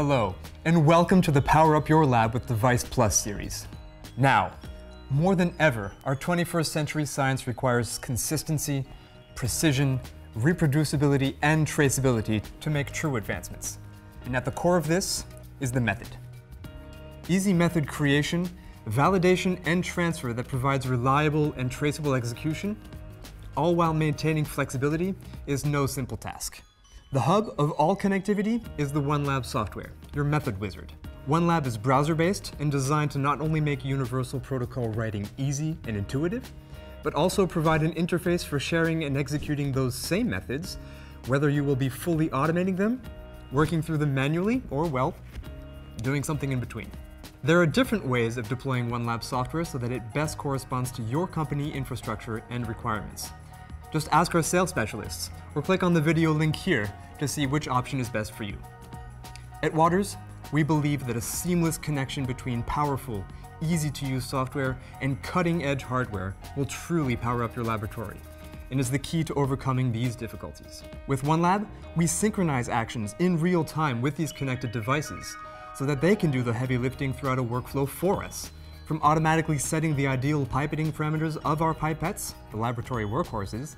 Hello, and welcome to the Power Up Your Lab with the Device Plus series. Now, more than ever, our 21st century science requires consistency, precision, reproducibility, and traceability to make true advancements. And at the core of this is the method. Easy method creation, validation, and transfer that provides reliable and traceable execution, all while maintaining flexibility, is no simple task. The hub of all connectivity is the OneLab software, your method wizard. OneLab is browser-based and designed to not only make universal protocol writing easy and intuitive, but also provide an interface for sharing and executing those same methods, whether you will be fully automating them, working through them manually, or, well, doing something in between. There are different ways of deploying OneLab software so that it best corresponds to your company infrastructure and requirements. Just ask our sales specialists, or click on the video link here to see which option is best for you. At Waters, we believe that a seamless connection between powerful, easy to use software and cutting edge hardware will truly power up your laboratory and is the key to overcoming these difficulties. With OneLab, we synchronize actions in real time with these connected devices so that they can do the heavy lifting throughout a workflow for us from automatically setting the ideal pipetting parameters of our pipettes, the laboratory workhorses,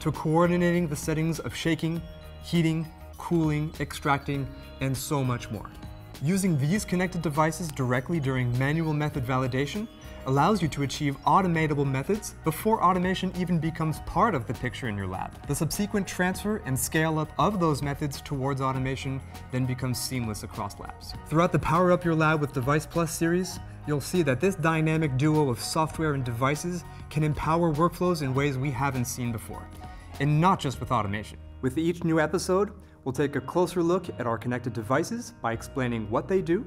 to coordinating the settings of shaking, heating, cooling, extracting, and so much more. Using these connected devices directly during manual method validation allows you to achieve automatable methods before automation even becomes part of the picture in your lab. The subsequent transfer and scale up of those methods towards automation then becomes seamless across labs. Throughout the Power Up Your Lab with Device Plus series, you'll see that this dynamic duo of software and devices can empower workflows in ways we haven't seen before, and not just with automation. With each new episode, we'll take a closer look at our connected devices by explaining what they do,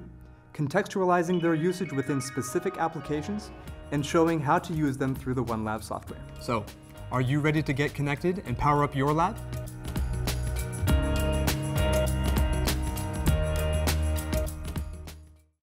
contextualizing their usage within specific applications, and showing how to use them through the OneLab software. So, are you ready to get connected and power up your lab?